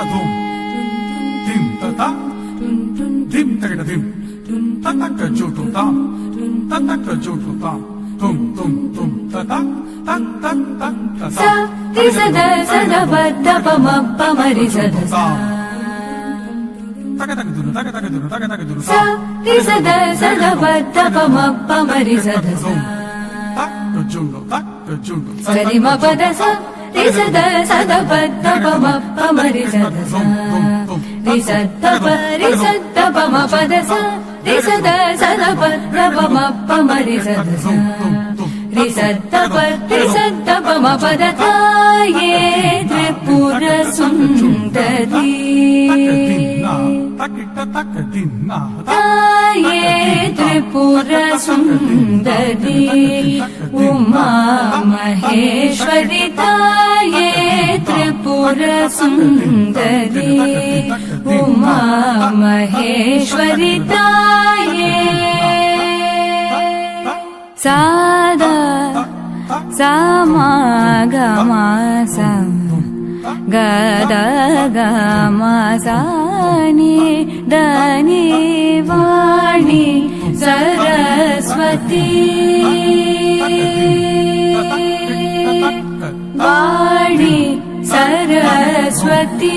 tadum, dim ta ta, dim ta dim, ta ta ta chu tu ta, ta ta ta chu tu ta, dum dum dum ta ta, ta ta ta ta sa, ti sa da sa da ba da pa ma pa ma ri sa da sa. Taka taka duru, sa. Ti sa da sa da ba da ma pa ma ri sa da ta ta sa. Ri ma da sa. रि सद सद पद पम पम रि सद रि सद तप रि सद तप म पद स रि सद सद पद पम पम रि सद त्रि सतप त्रि सतपमपदताये त्रिपुर सुन्दरिताये त्रिपुर उमा महेश्वरिताये त्रिपुर सुन्दरि उमा महेश्वरिताये सादा सा मा ग मा सा गद ग मा सा नि द नि वाणि सरस्वती। वाणि सरस्वती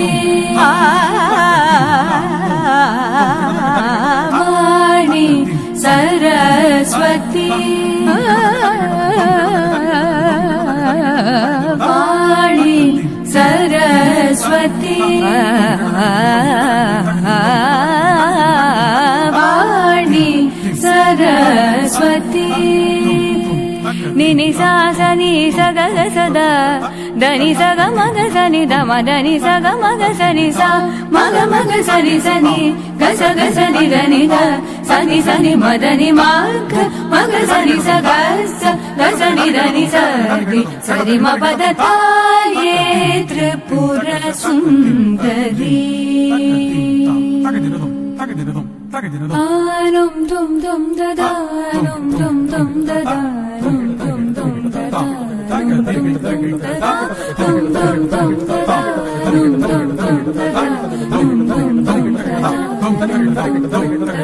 Fatih. నిని సాసని సగ సద దని సగ మగ సని దమ దని సగ మగ సని సా మగ మగ సని సని గస గసని దని ద సని సని మదని మగ మగ సని సగ గసని దని సరి సరి మ Tripura Sundari ఆరం దుం దుం దదానం దుం దుం దదానం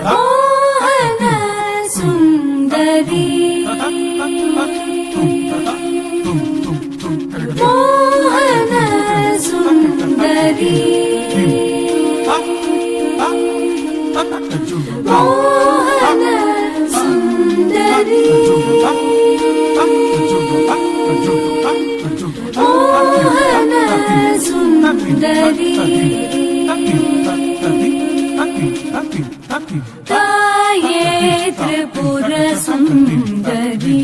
Oh, Hannah, Sundari. Oh, Sundari. Sundari Taye Tripura Sundari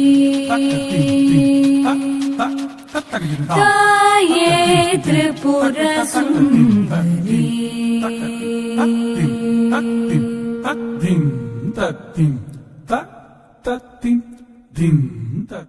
Taye Tripura Sundari Ding, da,